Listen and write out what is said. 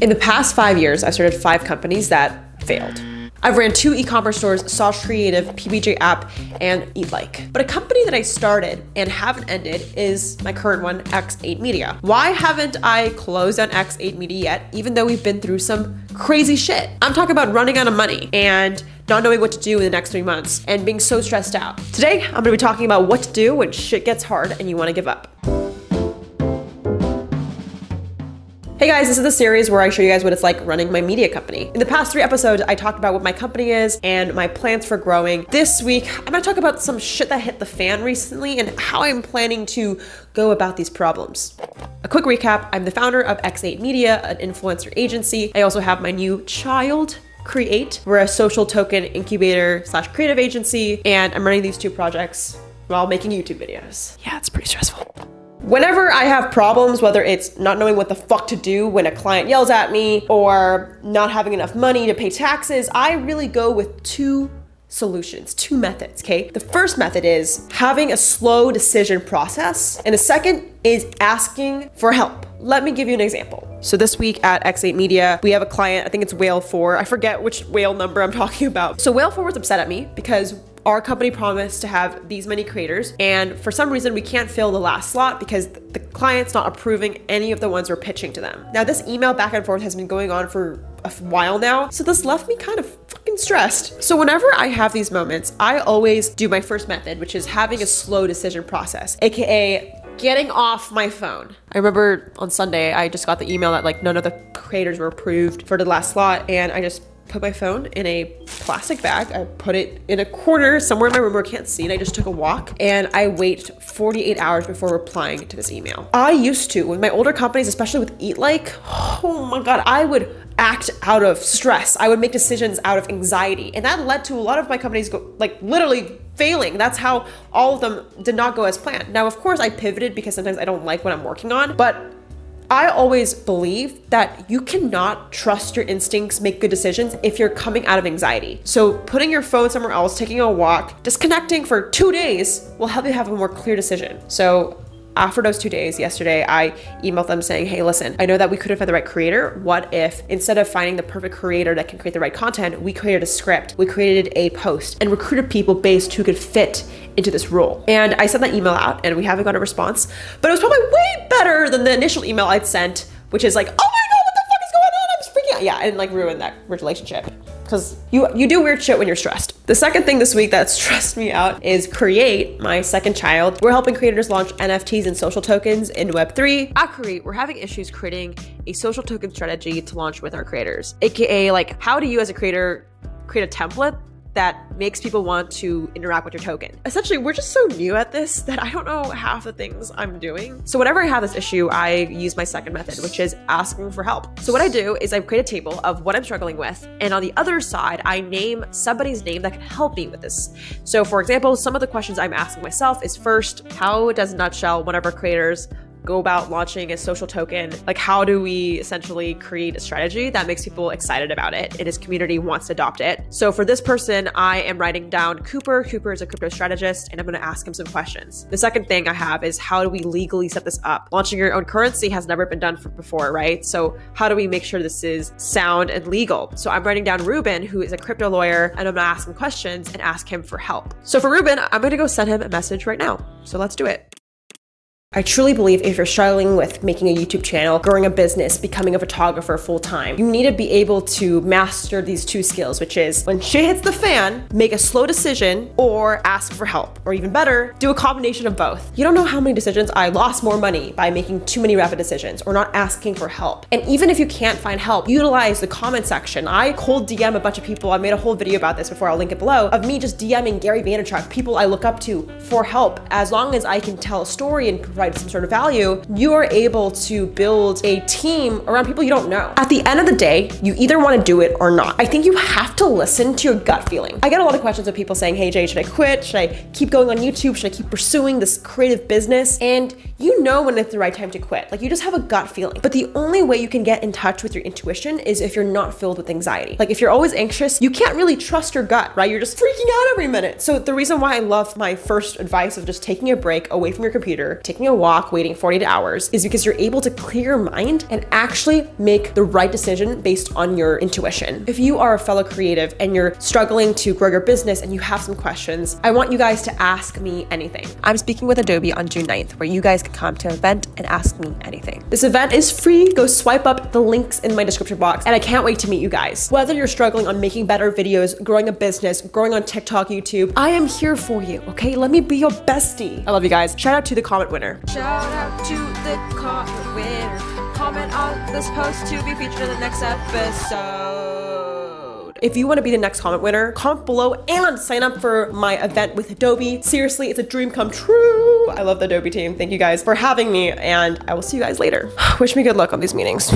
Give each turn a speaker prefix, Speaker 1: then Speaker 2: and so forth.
Speaker 1: In the past five years, I've started five companies that failed. I've ran two e-commerce stores, Sauce Creative, PBJ App, and Eat Like. But a company that I started and haven't ended is my current one, X8 Media. Why haven't I closed on X8 Media yet, even though we've been through some crazy shit? I'm talking about running out of money and not knowing what to do in the next three months and being so stressed out. Today, I'm gonna be talking about what to do when shit gets hard and you wanna give up. Hey guys, this is the series where I show you guys what it's like running my media company. In the past three episodes, I talked about what my company is and my plans for growing. This week, I'm gonna talk about some shit that hit the fan recently and how I'm planning to go about these problems. A quick recap, I'm the founder of X8 Media, an influencer agency. I also have my new child, CRE8. We're a social token incubator slash creative agency, and I'm running these two projects while making YouTube videos. Yeah, it's pretty stressful. Whenever I have problems, whether it's not knowing what the fuck to do when a client yells at me or not having enough money to pay taxes, I really go with two solutions, two methods, okay? The first method is having a slow decision process, and the second is asking for help. Let me give you an example. So this week at X8 Media, we have a client, I think it's Whale 4. I forget which whale number I'm talking about. So Whale 4 was upset at me because our company promised to have these many creators and for some reason we can't fill the last slot because the client's not approving any of the ones we're pitching to them. Now this email back and forth has been going on for a while now, so this left me kind of fucking stressed. So whenever I have these moments, I always do my first method, which is having a slow decision process, aka getting off my phone. I remember on Sunday, I just got the email that like none of the creators were approved for the last slot, and I just put my phone in a plastic bag. I put it in a corner somewhere in my room where I can't see it. I just took a walk and I wait 48 hours before replying to this email. I used to, with my older companies, especially with Eat Like, oh my God, I would act out of stress. I would make decisions out of anxiety. And that led to a lot of my companies go like literally failing. That's how all of them did not go as planned. Now, of course, I pivoted because sometimes I don't like what I'm working on, but I always believe that you cannot trust your instincts, make good decisions if you're coming out of anxiety. So, putting your phone somewhere else, taking a walk, disconnecting for two days will help you have a more clear decision. So, after those two days yesterday, I emailed them saying, Hey, listen, I know that we could have found the right creator. What if instead of finding the perfect creator that can create the right content, we created a script, we created a post and recruited people based who could fit into this role? And I sent that email out and we haven't got a response, but it was probably way better than the initial email I'd sent, which is like, Oh my God, what the fuck is going on? I'm freaking out. Yeah, and like ruin that relationship because you you do weird shit when you're stressed. The second thing this week that stressed me out is CRE8, my second child. We're helping creators launch NFTs and social tokens in Web3. At CRE8, we're having issues creating a social token strategy to launch with our creators, aka like how do you as a creator create a template that makes people want to interact with your token. Essentially, we're just so new at this that I don't know half the things I'm doing. So whenever I have this issue, I use my second method, which is asking for help. So what I do is I create a table of what I'm struggling with, and on the other side, I name somebody's name that can help me with this. So for example, some of the questions I'm asking myself is first, how does Nutshell, one of our creators, go about launching a social token? Like, how do we essentially create a strategy that makes people excited about it and his community wants to adopt it? So, for this person, I am writing down Cooper. Cooper is a crypto strategist, and I'm going to ask him some questions. The second thing I have is how do we legally set this up? Launching your own currency has never been done before, right? So, how do we make sure this is sound and legal? So, I'm writing down Ruben, who is a crypto lawyer, and I'm going to ask him questions and ask him for help. So, for Ruben, I'm going to go send him a message right now. So, let's do it. I truly believe if you're struggling with making a YouTube channel, growing a business, becoming a photographer full time, you need to be able to master these two skills, which is when shit hits the fan, make a slow decision or ask for help. Or even better, do a combination of both. You don't know how many decisions I lost more money by making too many rapid decisions or not asking for help. And even if you can't find help, utilize the comment section. I cold DM a bunch of people. I made a whole video about this before, I'll link it below, of me just DMing Gary Vaynerchuk, people I look up to for help. As long as I can tell a story and provide provide some sort of value, you are able to build a team around people you don't know. At the end of the day, you either want to do it or not. I think you have to listen to your gut feeling. I get a lot of questions of people saying, hey Jay, should I quit? Should I keep going on YouTube? Should I keep pursuing this creative business? And you know when it's the right time to quit. Like you just have a gut feeling. But the only way you can get in touch with your intuition is if you're not filled with anxiety. Like if you're always anxious, you can't really trust your gut, right? You're just freaking out every minute. So the reason why I love my first advice of just taking a break away from your computer, taking a walk waiting 48 hours is because you're able to clear your mind and actually make the right decision based on your intuition. If you are a fellow creative and you're struggling to grow your business and you have some questions, I want you guys to ask me anything. I'm speaking with Adobe on June 9th, where you guys can come to an event and ask me anything. This event is free. Go swipe up the links in my description box, and I can't wait to meet you guys. Whether you're struggling on making better videos, growing a business, growing on TikTok, YouTube, I am here for you, okay? Let me be your bestie. I love you guys. Shout out to the comment
Speaker 2: Shout out to the comment winner. Comment on this post to be featured in the next episode.
Speaker 1: If you want to be the next comment winner, comment below and sign up for my event with Adobe. Seriously, it's a dream come true. I love the Adobe team. Thank you guys for having me, and I will see you guys later. Wish me good luck on these meetings.